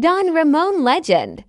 Don Ramon Legend.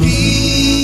Be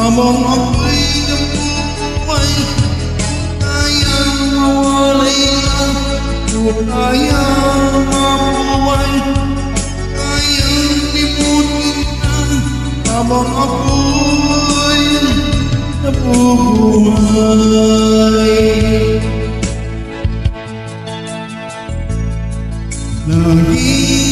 Among a Ayang mabuhay Ayang limutin ang Habang ako'y nabubuhay Naging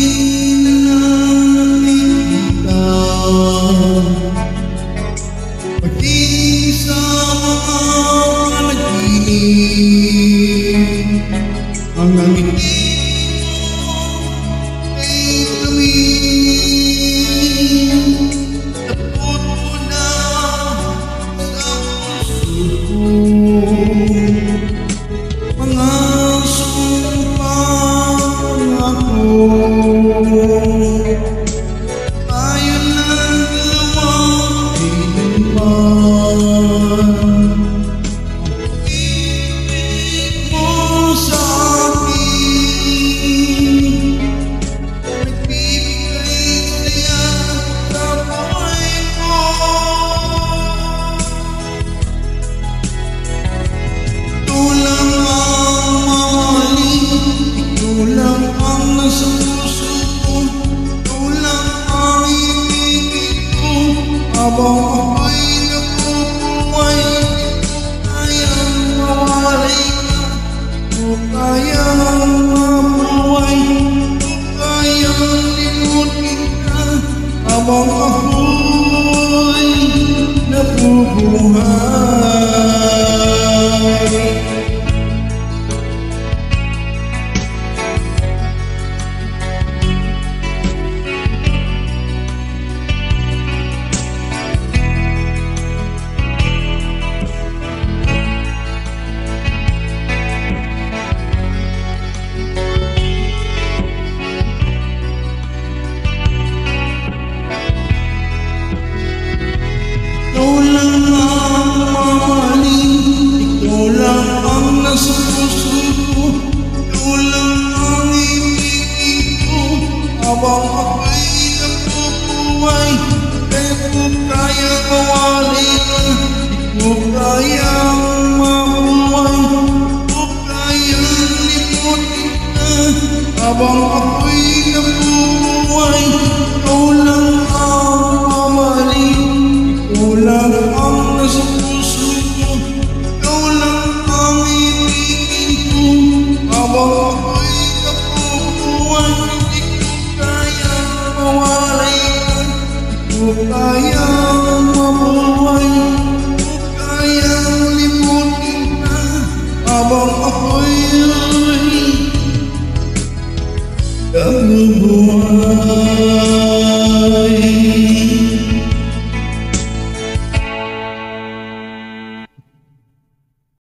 ضرفوي نفوقها quay để cuộc đời qua đi cuộc đời mà quay cuộc đời đi cuộc đời abang aku Senhor.